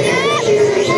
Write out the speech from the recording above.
Yeah.